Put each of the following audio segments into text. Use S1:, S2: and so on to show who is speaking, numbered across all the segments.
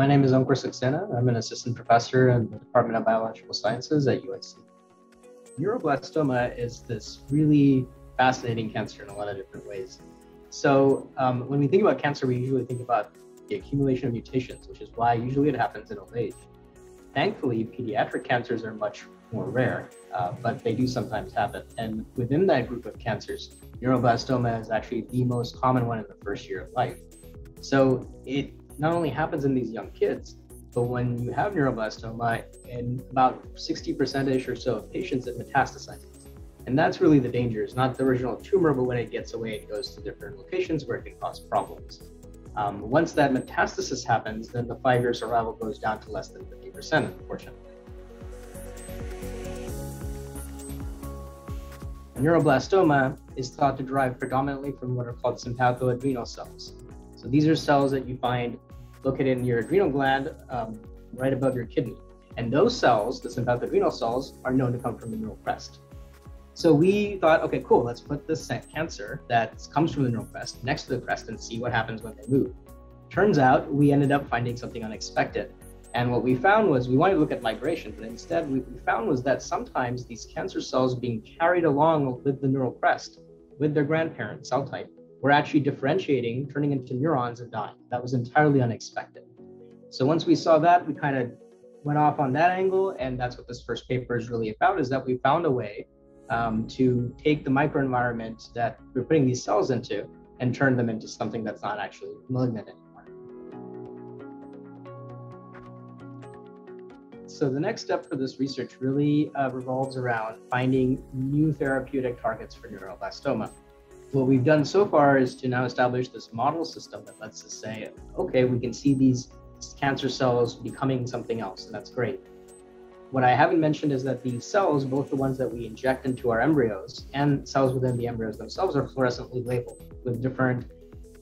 S1: My name is Ankur Saxena. I'm an assistant professor in the Department of Biological Sciences at UIC. Neuroblastoma is this really fascinating cancer in a lot of different ways. So um, when we think about cancer, we usually think about the accumulation of mutations, which is why usually it happens in old age. Thankfully, pediatric cancers are much more rare, uh, but they do sometimes happen. And within that group of cancers, neuroblastoma is actually the most common one in the first year of life. So it not only happens in these young kids, but when you have neuroblastoma, in about 60% or so of patients, it metastasizes. And that's really the danger. It's not the original tumor, but when it gets away, it goes to different locations where it can cause problems. Um, once that metastasis happens, then the five year survival goes down to less than 50%, unfortunately. Neuroblastoma is thought to derive predominantly from what are called sympathoadrenal cells. So these are cells that you find located in your adrenal gland um, right above your kidney. And those cells, the sympathoadrenal cells, are known to come from the neural crest. So we thought, okay, cool, let's put this cancer that comes from the neural crest next to the crest and see what happens when they move. Turns out we ended up finding something unexpected. And what we found was we wanted to look at migration, but instead we found was that sometimes these cancer cells being carried along with the neural crest, with their grandparent cell type, were actually differentiating, turning into neurons and dying. That was entirely unexpected. So once we saw that, we kind of went off on that angle, and that's what this first paper is really about: is that we found a way um, to take the microenvironment that we're putting these cells into and turn them into something that's not actually malignant anymore. So the next step for this research really uh, revolves around finding new therapeutic targets for neuroblastoma what we've done so far is to now establish this model system that lets us say, okay, we can see these cancer cells becoming something else, and that's great. What I haven't mentioned is that these cells, both the ones that we inject into our embryos and cells within the embryos themselves, are fluorescently labeled with different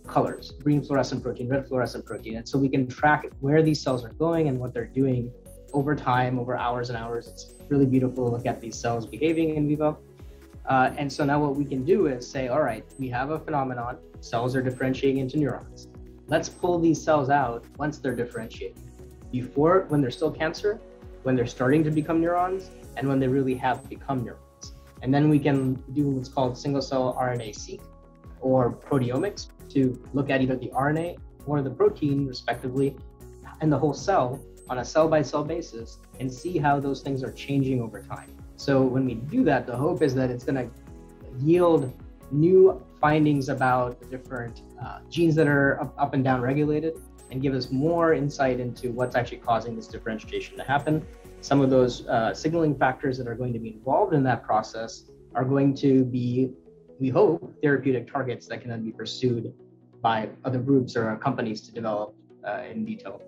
S1: colors green fluorescent protein, red fluorescent protein. And so we can track where these cells are going and what they're doing over time, over hours and hours. It's really beautiful to look at these cells behaving in vivo. Uh, and so now what we can do is say, all right, we have a phenomenon, cells are differentiating into neurons. Let's pull these cells out once they're differentiating. Before, when they're still cancer, when they're starting to become neurons, and when they really have become neurons. And then we can do what's called single cell RNA seq or proteomics to look at either the RNA or the protein, respectively, and the whole cell on a cell by cell basis and see how those things are changing over time. So when we do that, the hope is that it's going to yield new findings about the different uh, genes that are up, up and down regulated and give us more insight into what's actually causing this differentiation to happen. Some of those uh, signaling factors that are going to be involved in that process are going to be, we hope, therapeutic targets that can then be pursued by other groups or companies to develop uh, in detail.